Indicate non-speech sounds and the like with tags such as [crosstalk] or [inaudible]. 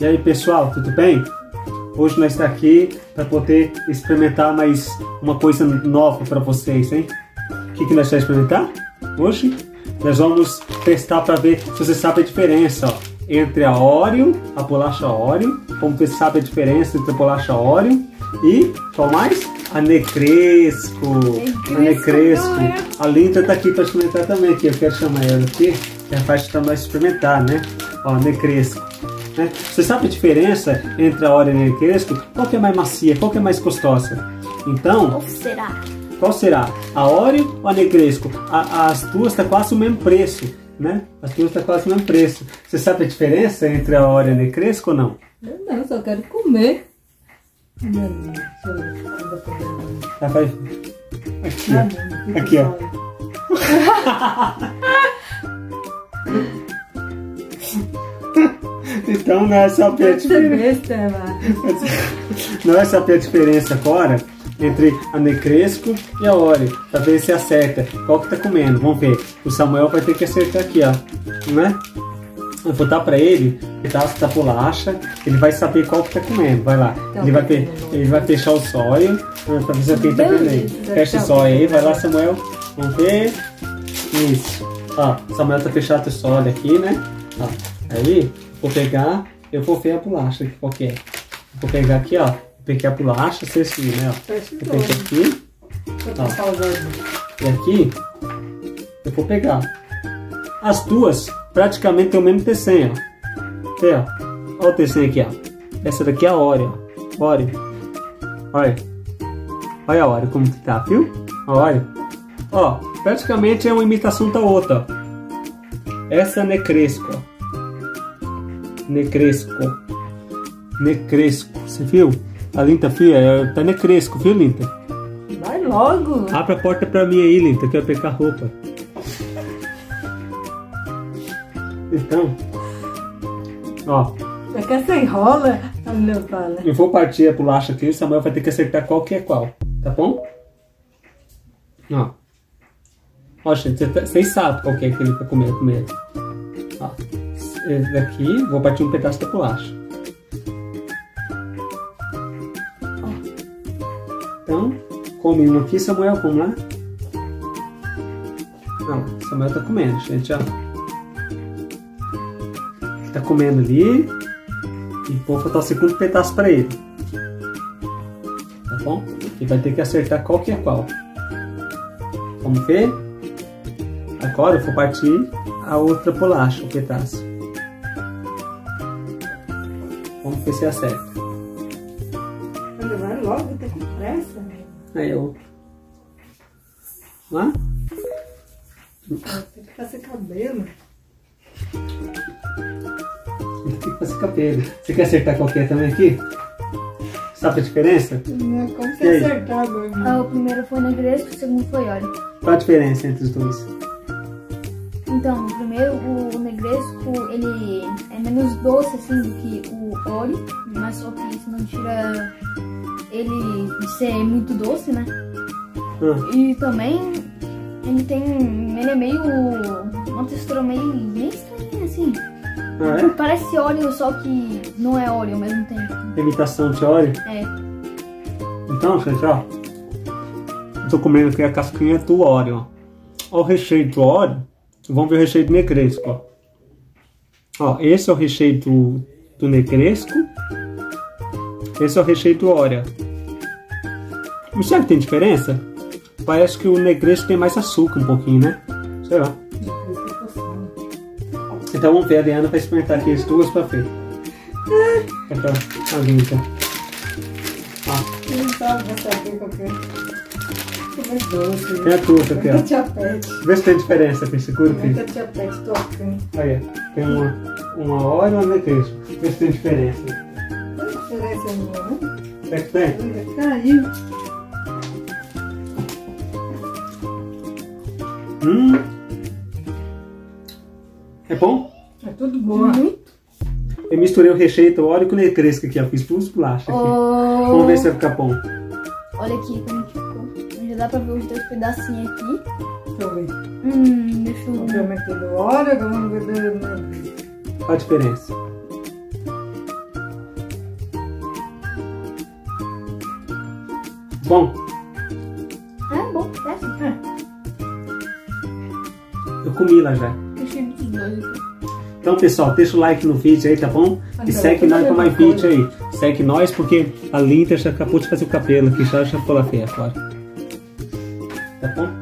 E aí pessoal, tudo bem? Hoje nós estamos aqui para poder experimentar mais uma coisa nova para vocês, hein? O que, que nós vamos experimentar hoje? Nós vamos testar para ver se você sabe a diferença ó, entre a Oreo, a bolacha Oreo, como você sabe a diferença entre a bolacha Oreo e qual mais? A Necresco. A Necresco. A Linda tá aqui para experimentar também aqui. Eu quero chamar ela aqui, que é a parte para nós experimentar, né? Ó, Necresco. Né? Você sabe a diferença entre a Oreo e a Necresco? Qual que é mais macia? Qual que é mais gostosa? Então... Qual será? Qual será? A Oreo ou a Negresco? A, as duas tá quase o mesmo preço, né? As duas tá quase o mesmo preço. Você sabe a diferença entre a Oreo e a Negresco ou não? Eu não, só quero comer. Não, Ela vai... Aqui, ó. Aqui, ó. [laughs] então não é saber a diferença. Não é saber a diferença agora entre a Necresco e a Oreo, pra ver se acerta. Qual que tá comendo? Vamos ver. O Samuel vai ter que acertar aqui, ó. Não é? Eu vou dar pra ele um pedaço da bolacha, ele vai saber qual que tá comendo. Vai lá. Então, ele, vai pe ele vai fechar o zóio, pra ver se quem tá aí. Fecha o zóio aí, vai lá, Samuel. Vamos ver. Isso. Ó, Samuel tá fechado o zóio aqui, né? Ó, aí, vou pegar, eu vou ver a bolacha aqui, qual que é. Vou pegar aqui, ó. Peguei a bolacha, vocês viram, né? Ó. Eu peguei aqui. Ó. E aqui, eu vou pegar. As duas praticamente tem o mesmo desenho, ó. Aqui, ó. Olha o desenho aqui, ó. Essa daqui é a Oreo, ó. Oreo. Olha. Olha a Oreo como que tá, viu? A Oreo. Ó, praticamente é uma imitação da outra, ó. Essa é Necresco, ó. Necresco. Necresco. Você viu? A Linta, filha, é, tá Necresco, viu, Linta? Vai logo. Abre a porta pra mim aí, Linta, que eu vou pegar roupa. Então, ó, É que você enrola. A meu fala. eu vou partir a bolacha aqui, o Samuel vai ter que acertar qual que é qual, tá bom? Ó. Ó, gente, cê tá- vocês sabem qual que é que ele tá comendo primeiro. Daqui, vou partir um pedaço da bolacha. Então, come um aqui, Samuel, vamos lá? Ó, Samuel tá comendo, gente, ó. Tá comendo ali. E vou botar o segundo pedaço para ele. Tá bom? E vai ter que acertar qual que é qual. Vamos ver? Agora eu vou partir a outra bolacha, o pedaço. Ver se acerta. Vai logo, tá com pressa. Aí eu. Lá? Tem que fazer cabelo. Tem que fazer cabelo. Você quer acertar qualquer também aqui? Sabe a diferença? Não é como você aí? acertar agora. Ah, o primeiro foi Negresco, o segundo foi Oreo. Qual a diferença entre os dois? Então, primeiro, o Negresco, ele é menos doce, assim, do que o Oreo. Mas só que isso não tira ele de ser muito doce, né? Ah, E também, ele tem... Ele é meio... Uma textura meio, meio estranha, assim. ah é? Parece Oreo, só que não é Oreo ao mesmo tempo. Imitação de óleo? É. Então, gente, ó. Eu tô comendo aqui a casquinha do Oreo, ó. Ó o recheio do Oreo. Vamos ver o recheio do Negresco, ó. Ó, esse é o recheio do, do Negresco. Esse é o recheio do Oreo. Não sabe que tem diferença? Parece que o Negresco tem mais açúcar um pouquinho, né? Sei lá. Então vamos ver, a Adriana vai experimentar aqui as duas pra ver. Então, a linda. Ó, Não sabe, saber qual que é. Comer doce. tem a tuta aqui, ó. Muita tiapete. Vê se tem diferença aqui, segura aqui. Muita tiapete tocando. Aí, tem uma, uma hora e uma letreira. Vê se tem diferença. A diferença minha, né? É que tem? Caiu. Hum. É bom? É tudo boa. Eu misturei o recheio do óleo com o negresco aqui, ó. Fiz duas bolachas aqui. Vamos ver se vai ficar bom. Olha aqui como que ficou. Já dá pra ver os dois pedacinhos aqui. Deixa eu ver. Hum, deixa eu ver. Vamos ver do vamos ver do... Qual a diferença? Bom. É bom, é. é. [laughs] Eu comi lá já. Então, pessoal, deixa o like no vídeo aí, tá bom? E segue nós com mais vídeo aí. Segue nós, porque a Linda já acabou de fazer o cabelo aqui, já, já lá feia agora. Tá bom?